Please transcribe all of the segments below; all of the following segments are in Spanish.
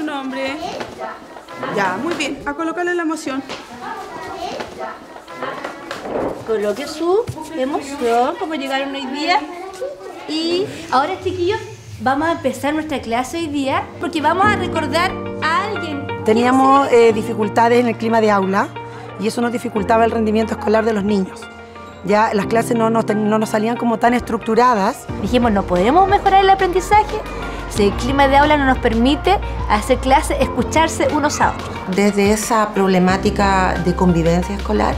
nombre? Ya, muy bien. A colocarle la emoción. Coloque su emoción, como llegaron hoy día. Y ahora, chiquillos, vamos a empezar nuestra clase hoy día porque vamos a recordar a alguien. Teníamos eh, dificultades en el clima de aula y eso nos dificultaba el rendimiento escolar de los niños. Ya las clases no nos, no nos salían como tan estructuradas. Dijimos, no podemos mejorar el aprendizaje si el clima de aula no nos permite hacer clases, escucharse unos a otros. Desde esa problemática de convivencia escolar,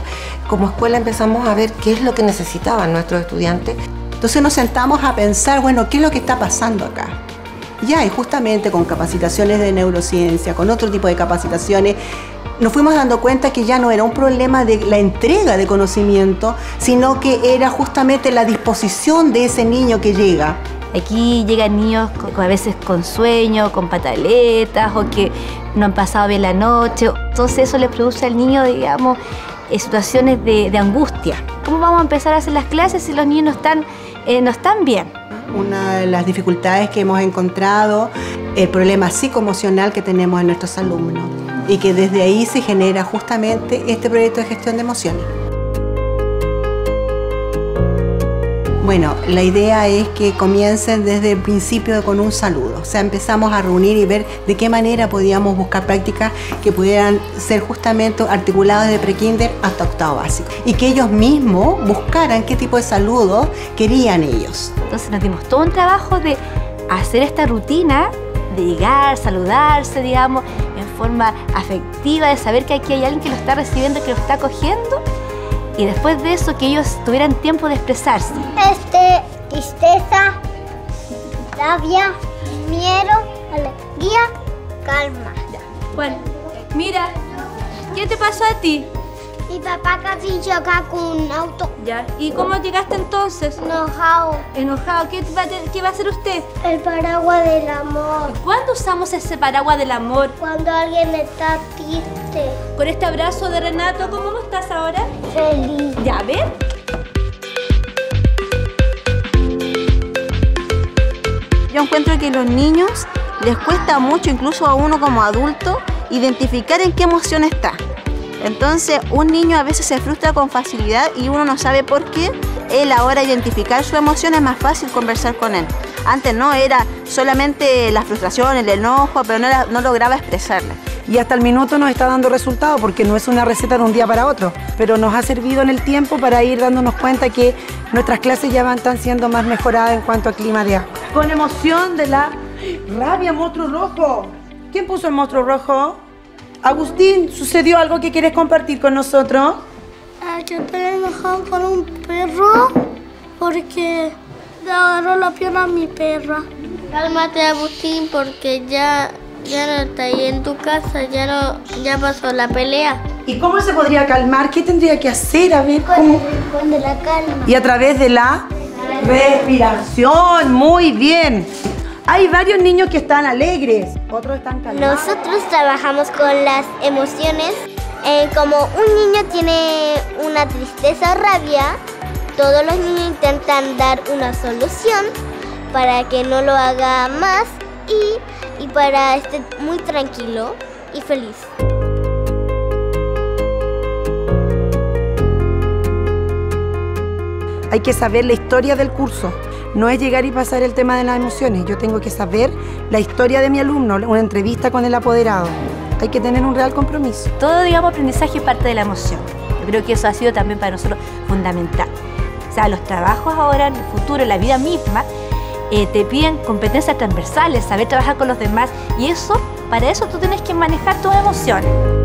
como escuela empezamos a ver qué es lo que necesitaban nuestros estudiantes. Entonces nos sentamos a pensar, bueno, ¿qué es lo que está pasando acá? Ya, y justamente con capacitaciones de neurociencia, con otro tipo de capacitaciones, nos fuimos dando cuenta que ya no era un problema de la entrega de conocimiento, sino que era justamente la disposición de ese niño que llega. Aquí llegan niños a veces con sueño, con pataletas o que no han pasado bien la noche. Entonces eso les produce al niño, digamos, eh, situaciones de, angustia. ¿Cómo vamos a empezar a hacer las clases si los niños no están, eh, no están bien? Una de las dificultades que hemos encontrado, el problema psicoemocional que tenemos en nuestros alumnos y que desde ahí se genera justamente este proyecto de gestión de emociones. Bueno, la idea es que comiencen desde el principio con un saludo. O sea, empezamos a reunir y ver de qué manera podíamos buscar prácticas que pudieran ser justamente articuladas de prekinder hasta octavo básico. Y que ellos mismos buscaran qué tipo de saludos querían ellos. Entonces nos dimos todo un trabajo de hacer esta rutina de llegar, saludarse, digamos, en forma afectiva, de saber que aquí hay alguien que lo está recibiendo, que lo está acogiendo y después de eso que ellos tuvieran tiempo de expresarse. Este, tristeza, rabia, miedo, alegría, calma. Bueno, mira, ¿qué te pasó a ti? Mi papá casi choca con un auto. Ya, ¿y cómo llegaste entonces? Enojado. Enojado, ¿qué va, qué va a hacer usted? El paraguas del amor. ¿Cuándo usamos ese paraguas del amor? Cuando alguien está triste. Con este abrazo de Renato, ¿cómo estás ahora? Feliz. Ya, ¿ven? Yo encuentro que a los niños les cuesta mucho, incluso a uno como adulto, identificar en qué emoción está. Entonces un niño a veces se frustra con facilidad y uno no sabe por qué. Él ahora identificar su emoción es más fácil conversar con él. Antes no, era solamente la frustración, el enojo, pero no, no lograba expresarla. Y hasta el minuto nos está dando resultado porque no es una receta de un día para otro, pero nos ha servido en el tiempo para ir dándonos cuenta que nuestras clases ya van están siendo más mejoradas en cuanto a clima de agua. Con emoción de la rabia, monstruo rojo. ¿Quién puso el monstruo rojo? Agustín, ¿sucedió algo que quieres compartir con nosotros? Ah, yo estoy enojado con un perro porque le agarró la pierna a mi perra. Cálmate, Agustín, porque ya, ya no está ahí en tu casa, ya, no, ya pasó la pelea. ¿Y cómo se podría calmar? ¿Qué tendría que hacer? A ver, ¿cómo? Con la calma. Y a través de la respiración. Muy bien. Hay varios niños que están alegres, otros están calmados. Nosotros trabajamos con las emociones. Eh, como un niño tiene una tristeza o rabia, todos los niños intentan dar una solución para que no lo haga más y, y para estar muy tranquilo y feliz. Hay que saber la historia del curso no es llegar y pasar el tema de las emociones. Yo tengo que saber la historia de mi alumno, una entrevista con el apoderado. Hay que tener un real compromiso. Todo, digamos, aprendizaje es parte de la emoción. Yo creo que eso ha sido también para nosotros fundamental. O sea, los trabajos ahora, en el futuro, en la vida misma, eh, te piden competencias transversales, saber trabajar con los demás. Y eso, para eso tú tienes que manejar tus emociones.